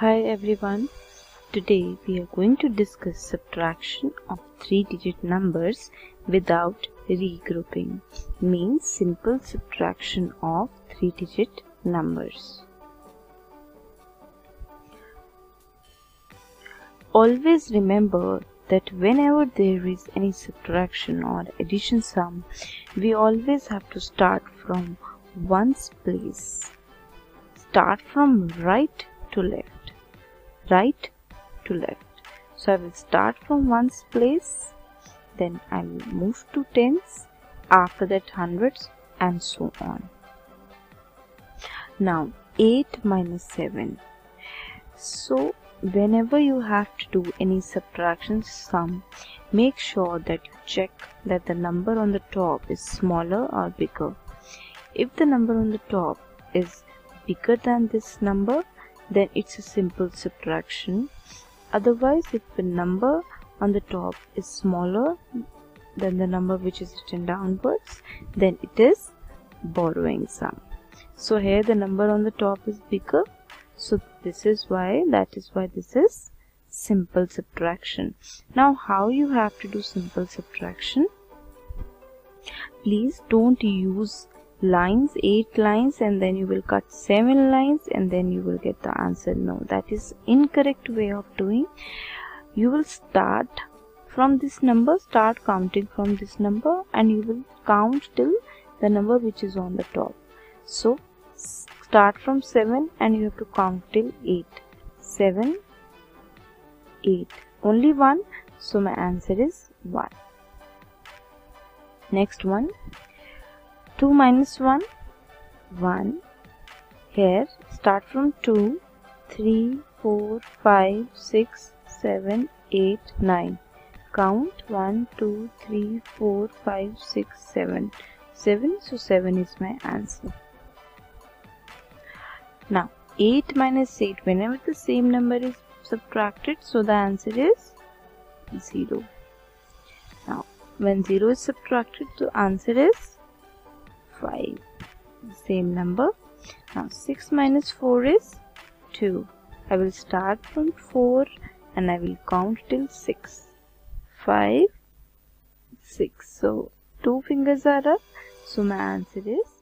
Hi everyone. Today we are going to discuss subtraction of three digit numbers without regrouping. Means simple subtraction of three digit numbers. Always remember that whenever there is any subtraction or addition sum, we always have to start from ones place. Start from right to left right to left. So I will start from ones place, then I will move to tens, after that hundreds and so on. Now 8 minus 7. So whenever you have to do any subtraction sum, make sure that you check that the number on the top is smaller or bigger. If the number on the top is bigger than this number, then it's a simple subtraction. Otherwise if the number on the top is smaller than the number which is written downwards then it is borrowing sum. So here the number on the top is bigger. So this is why that is why this is simple subtraction. Now how you have to do simple subtraction? Please don't use lines eight lines and then you will cut seven lines and then you will get the answer. No that is incorrect way of doing. You will start from this number start counting from this number and you will count till the number which is on the top. So start from 7 and you have to count till 8 7 8 only one? So my answer is 1 next one 2 minus 1 1 here start from 2 3 4 5 6 7 8 9 count 1 2 3 4 5 6 7 7 so 7 is my answer. Now 8 minus 8 whenever the same number is subtracted so the answer is 0 now when 0 is subtracted the answer is 5 same number. Now 6 minus 4 is 2 I will start from 4 and I will count till 6 5 6 so two fingers are up. So my answer is